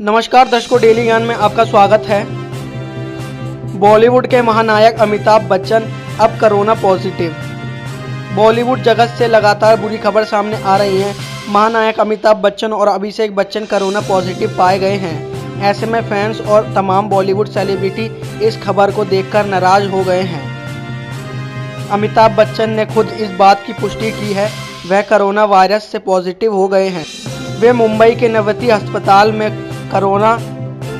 नमस्कार दर्शकों, डेली ज्ञान में आपका स्वागत है। बॉलीवुड के महानायक अमिताभ बच्चन अब कोरोना पॉजिटिव। बॉलीवुड जगत से लगातार बुरी खबर सामने आ रही है। महानायक अमिताभ बच्चन और अभिषेक बच्चन कोरोना पॉजिटिव पाए गए हैं। ऐसे में फैंस और तमाम बॉलीवुड सेलिब्रिटी इस खबर को देखकर नाराज़ हो गए हैं। अमिताभ बच्चन ने खुद इस बात की पुष्टि की है, वह कोरोना वायरस से पॉजिटिव हो गए हैं। वे मुंबई के नवती अस्पताल में कोरोना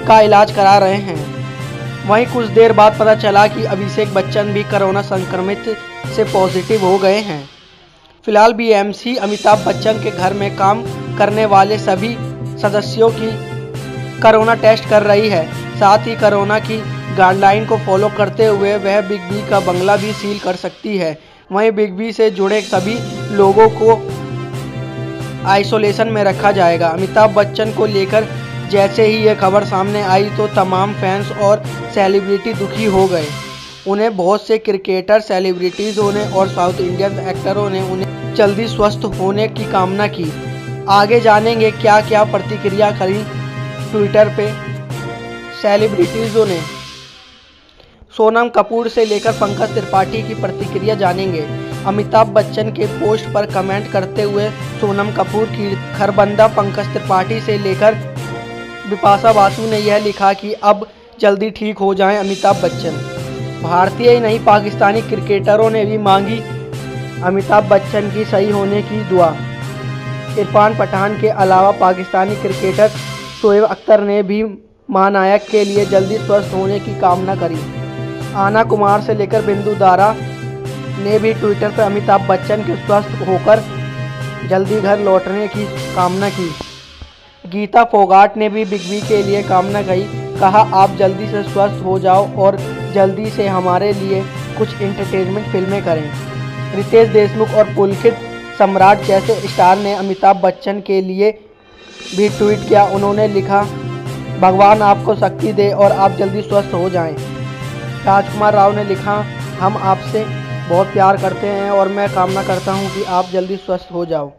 का इलाज करा रहे हैं। वहीं कुछ देर बाद पता चला कि अभिषेक बच्चन भी कोरोना संक्रमित से पॉजिटिव हो गए हैं। फ़िलहाल बीएमसी अमिताभ बच्चन के घर में काम करने वाले सभी सदस्यों की कोरोना टेस्ट कर रही है। साथ ही कोरोना की गाइडलाइन को फॉलो करते हुए वह बिग बी का बंगला भी सील कर सकती है। वहीं बिग बी से जुड़े सभी लोगों को आइसोलेशन में रखा जाएगा। अमिताभ बच्चन को लेकर जैसे ही ये खबर सामने आई तो तमाम फैंस और सेलिब्रिटी दुखी हो गए। उन्हें बहुत से क्रिकेटर, सेलिब्रिटीज़ों ने और साउथ इंडियन एक्टरों ने उन्हें जल्दी स्वस्थ होने की कामना की। आगे जानेंगे क्या क्या प्रतिक्रिया करी ट्विटर पे। सेलिब्रिटीज़ों ने सोनम कपूर से लेकर पंकज त्रिपाठी की प्रतिक्रिया जानेंगे। अमिताभ बच्चन के पोस्ट पर कमेंट करते हुए सोनम कपूर की खरबंदा पंकज त्रिपाठी से लेकर बिपाशा बासु ने यह लिखा कि अब जल्दी ठीक हो जाएँ अमिताभ बच्चन। भारतीय ही नहीं, पाकिस्तानी क्रिकेटरों ने भी मांगी अमिताभ बच्चन की सही होने की दुआ। इरफान पठान के अलावा पाकिस्तानी क्रिकेटर शोएब अख्तर ने भी महानायक के लिए जल्दी स्वस्थ होने की कामना करी। आना कुमार से लेकर बिंदु दारा ने भी ट्विटर पर अमिताभ बच्चन के स्वस्थ होकर जल्दी घर लौटने की कामना की। गीता फोगाट ने भी बिग बी के लिए कामना कही। कहा, आप जल्दी से स्वस्थ हो जाओ और जल्दी से हमारे लिए कुछ इंटरटेनमेंट फ़िल्में करें। रितेश देशमुख और पुलकित सम्राट जैसे स्टार ने अमिताभ बच्चन के लिए भी ट्वीट किया। उन्होंने लिखा, भगवान आपको शक्ति दे और आप जल्दी स्वस्थ हो जाएँ। राजकुमार राव ने लिखा, हम आपसे बहुत प्यार करते हैं और मैं कामना करता हूँ कि आप जल्दी स्वस्थ हो जाओ।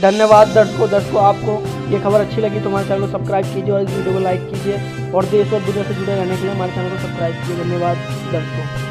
धन्यवाद दर्शकों दर्शकों, आपको ये खबर अच्छी लगी तो हमारे चैनल को सब्सक्राइब कीजिए और इस वीडियो को लाइक कीजिए और देश और दुनिया से जुड़े रहने के लिए हमारे चैनल को सब्सक्राइब कीजिए। धन्यवाद, दर्शकों।